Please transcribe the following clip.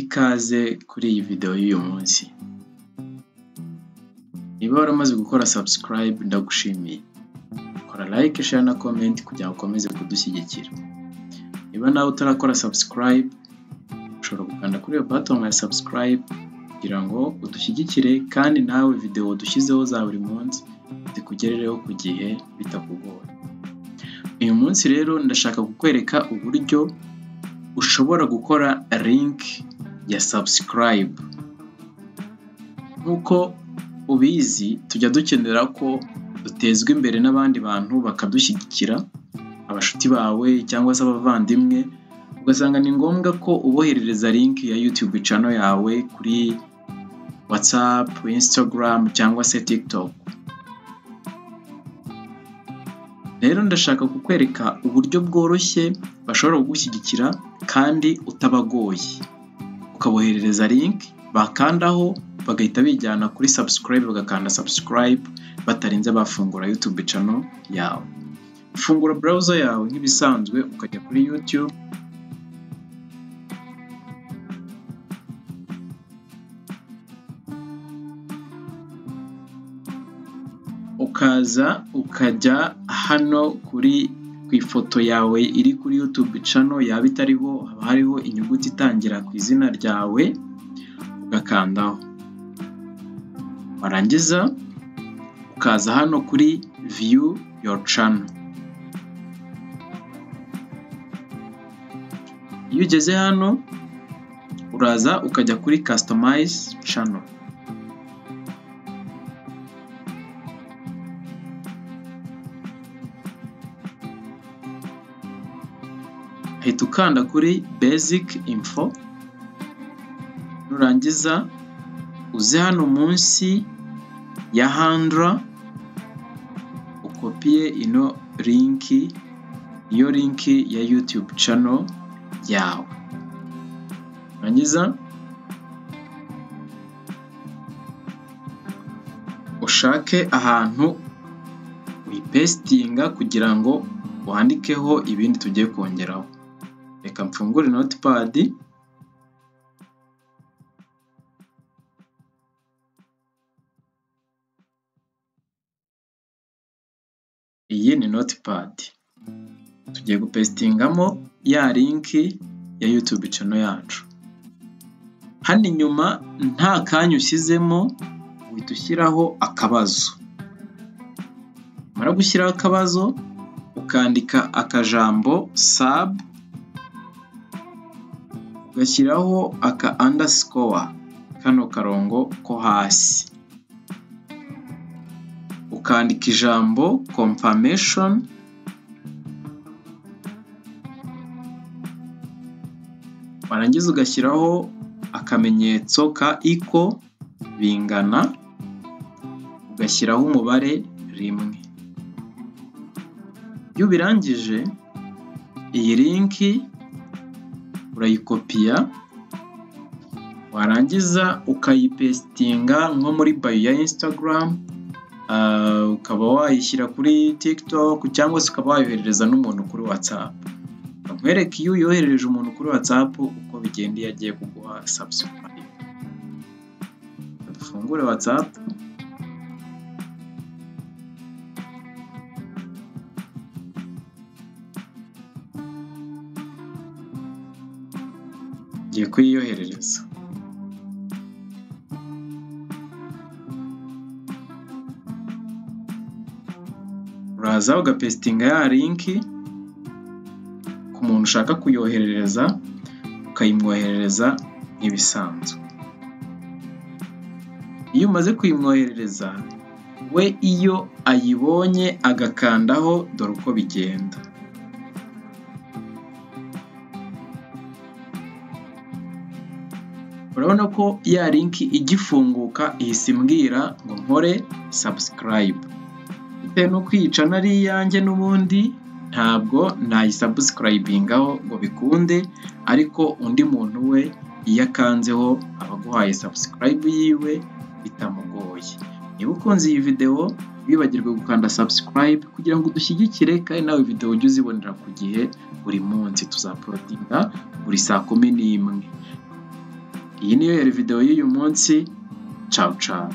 Ikaze kuri iyi videwo y'uyu munsi. Niba waramaze gukora subscribe ndagushimiye. Kora like, share na comment kugira ngo ukomeze kudushyigikira. Niba nawe utarakora subscribe, ushobora gukanda kuri iyo button ya subscribe kugira ngo udushyigikire kandi nawe videwo dushyizeho za buri munsi zikugerereho ku gihe bitakugoye. Uyu munsi rero ndashaka kukwereka uburyo ushobora gukora link ya subscribe. Nk'uko ubizi tujya dukenera ko dutezwa imbere n'abandi bantu bakadushyigikira, abashuti bawe cyangwa se abavandimwe, ugasanga ni ngombwa ko uboherereza link ya YouTube channel yawe kuri WhatsApp, Instagram cyangwa se TikTok. Rero ndashaka kukwereka uburyo bworoshye bashobora kugushyigikira kandi utabagoye. Ukaboherereza link bakandaho bagahita bijyana kuri subscribe bagakanda subscribe batarinze bafungura YouTube channel yawe. Fungura browser yawe nk'ibisanzwe ukajya kuri YouTube ukaza ukajya hano kuri ku ifoto yawe iri kuri YouTube channel yaba itariho haba hariho inyuguti itangira ku izina ryawe ugakandaho. Warangiza ukaza hano kuri view your channel. Iyo ugeze hano uraza ukajya kuri customize channel. Hita ukanda kuri basic info. Nurangiza uze hano munsi ya handra ukopiye ino linki iyo linki ya YouTube channel yawe. Nurangiza ushake ahantu uyipesitinga kugira ngo wandikeho ibindi tugiye kongeraho. Reka mfungure notepad. Iyi ni notepad. Tugiye gupesitingamo ya linki ya YouTube channel yacu. Hano inyuma nta kanya ushyizemo uhita ushyiraho akabazo. Umara gushyiraho akabazo ukandika akajambo sub ugashyiraho aka underscore kano karongo ko hasi. Ukandika ijambo confirmation. Warangiza ugashyiraho akamenyetso ka iko bingana. Ugashyiraho umubare rimwe. Iyo ubirangije iyi linki urayikopiya warangiza ukayipesitinga nko muri bayo ya Instagram ukaba wayishyira kuri TikTok cyangwa se ukaba wayoherereza n'umuntu kuri WhatsApp. Nkwereke iyo uyoherereje umuntu kuri WhatsApp uko bigenda iyo agiye kuguha subscribe. Dufungure WhatsApp. Ngiye kuyiyoherereza uraza ugapesitinga ya linki ku muntu ushaka kuyoherereza ukayimwoherereza nk'ibisanzwe. Iyo umaze kuyimwoherereza we iyo ayibonye agakandaho dore uko bigenda. Urabona ko ya linki igifunguka ihise imbwira ngo nkore subscribe. Bitewe n'uko iyi channel ari iyanjye n'ubundi ntabwo nayisubscribingaho ngo bikunde ariko undi muntu we iyo akanzeho aba aguhaye subscribe yiwe bitamugoye. Niba ukunze iyi videwo wibagirwe gukanda subscribe kugira ngo udushyigikire kandi nawe videwo ujye uzibonera ku gihe buri munsi tuzaporodinga buri saa kumi n'imwe. Iyi niyo yari videwo y'uyu munsi. Cawu cawu